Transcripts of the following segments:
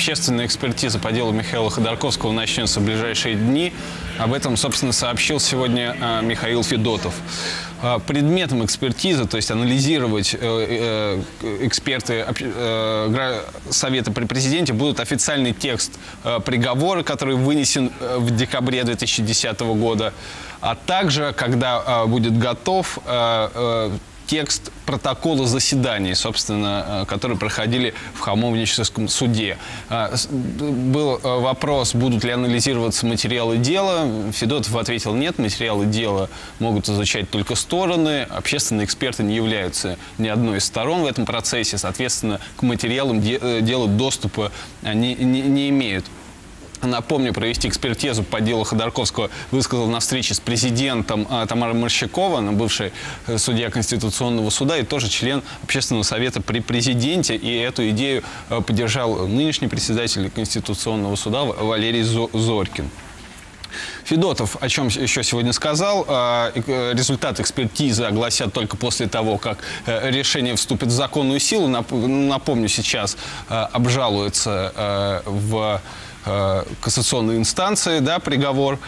общественная экспертиза по делу Михаила Ходорковского начнется в ближайшие дни. Об этом, собственно, сообщил сегодня э, Михаил Федотов. Э, предметом экспертизы, то есть анализировать э, эксперты Совета при президенте, будут официальный текст приговора, который вынесен в декабре 2010 года, а также, когда будет готов текст протокола заседаний, собственно, э, которые проходили в Хамовническом суде. А, был э, вопрос, будут ли анализироваться материалы дела. Федотов ответил, нет, материалы дела могут изучать только стороны. Общественные эксперты не являются ни одной из сторон в этом процессе. Соответственно, к материалам э, дела доступа они не, не имеют. Напомню, провести экспертизу по делу Ходорковского высказал на встрече с президентом а, Тамара Морщакова, бывшая э, судья Конституционного суда и тоже член Общественного совета при президенте. И эту идею э, поддержал нынешний председатель Конституционного суда Валерий Зорькин. Федотов о чем еще сегодня сказал. А, э, результат экспертизы огласят только после того, как решение вступит в законную силу. Напомню, сейчас обжалуется в э, кассационной инстанции, да, приговор.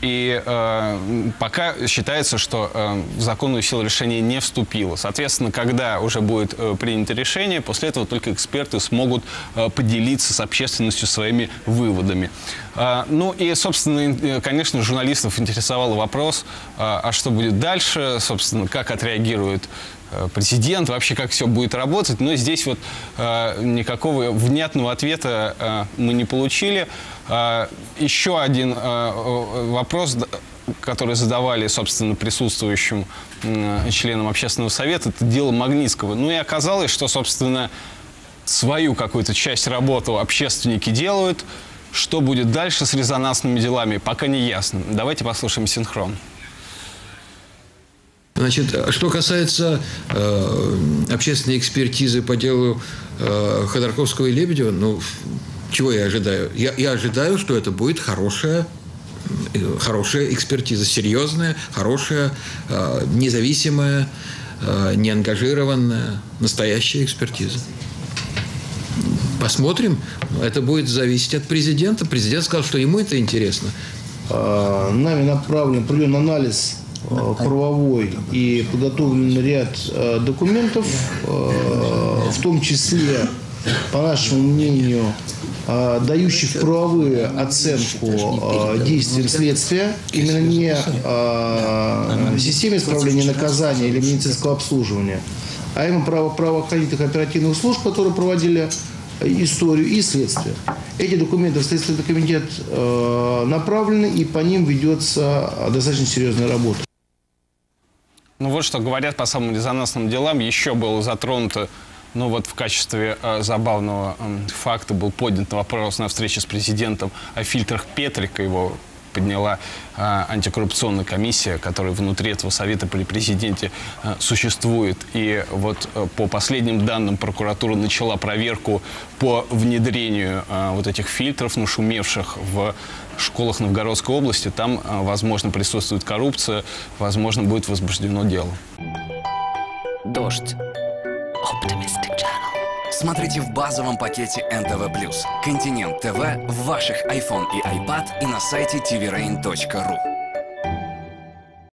И э, пока считается, что э, в законную силу решение не вступило. Соответственно, когда уже будет э, принято решение, после этого только эксперты смогут э, поделиться с общественностью своими выводами. Э, ну и, собственно, э, конечно, журналистов интересовал вопрос, э, а что будет дальше, собственно, как отреагирует Э, президент, вообще как все будет работать. Но здесь вот э, никакого внятного ответа мы не получили. Еще один вопрос, который задавали, собственно, присутствующим членам общественного совета, это дело Магнитского. Ну и оказалось, что, собственно, свою какую-то часть работы общественники делают. Что будет дальше с резонансными делами, пока не ясно. Давайте послушаем синхрон. Значит, что касается э, общественной экспертизы по делу э, Ходорковского и Лебедева, ну, чего я ожидаю? Я, я ожидаю, что это будет хорошая э, хорошая экспертиза, серьезная, хорошая, э, независимая, э, неангажированная, настоящая экспертиза. Посмотрим. Это будет зависеть от президента. Президент сказал, что ему это интересно. А, нами направлен определенный анализ правовой и подготовлен ряд э, документов, в том числе, по нашему мнению, дающих правовые оценку действиям следствия, именно не системе исправления наказания или медицинского обслуживания, а именно право правоохранительных оперативных служб, которые проводили историю и следствие. Эти документы в Следственный комитет направлены, и по ним ведется достаточно серьезная работа. Ну вот что говорят по самым резонансным делам. Еще было затронуто, ну вот в качестве э, забавного э, факта был поднят вопрос на встрече с президентом о фильтрах Петрика. Его подняла э, антикоррупционная комиссия, которая внутри этого совета при президенте э, существует. И вот э, по последним данным прокуратура начала проверку по внедрению э, вот этих фильтров, нашумевших в школах Новгородской области. Там, э, возможно, присутствует коррупция, возможно, будет возбуждено дело. Дождь. Channel. Смотрите в базовом пакете НТВ+. Континент ТВ в ваших iPhone и iPad и на сайте tvrain.ru.